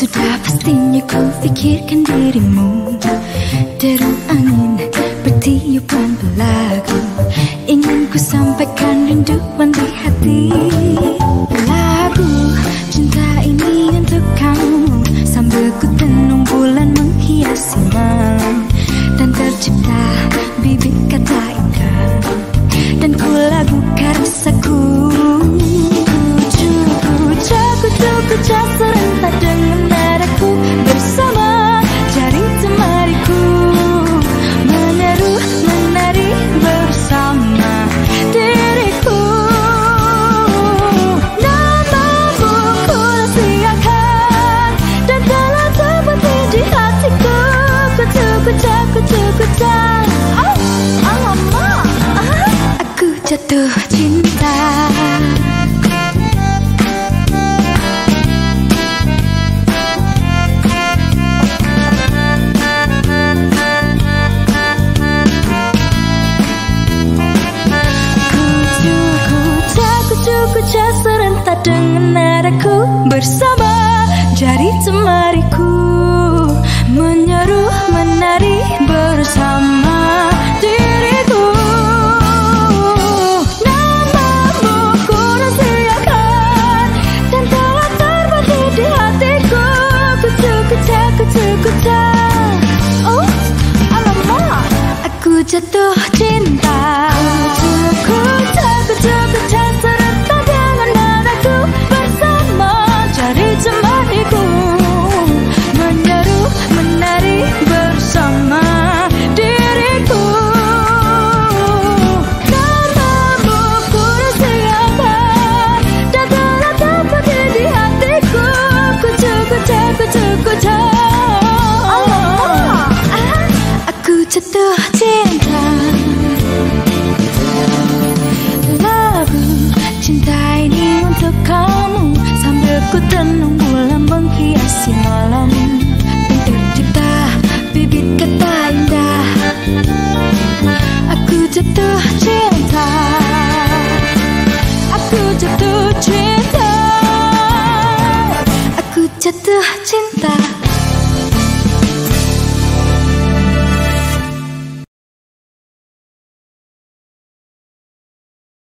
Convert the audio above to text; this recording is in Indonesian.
Sudah pastinya ku pikirkan dirimu. Deru angin bertiupan belagu Ku sampaikan rindu di hati. Lagu cinta dengan nadaku bersama. Jari temariku menyeru menari bersama diriku. Namamu ku rasiakan dan telah terbati di hatiku. Kutu kuta kutu kuta oh alamak aku jatuh Ku tenung bulan menghiasi malam